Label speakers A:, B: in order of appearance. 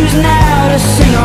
A: choose now to sing